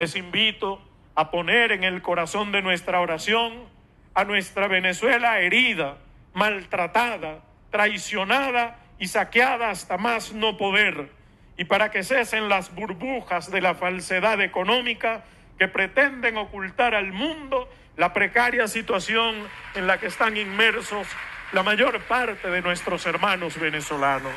Les invito a poner en el corazón de nuestra oración a nuestra Venezuela herida, maltratada, traicionada y saqueada hasta más no poder, y para que cesen las burbujas de la falsedad económica que pretenden ocultar al mundo la precaria situación en la que están inmersos la mayor parte de nuestros hermanos venezolanos.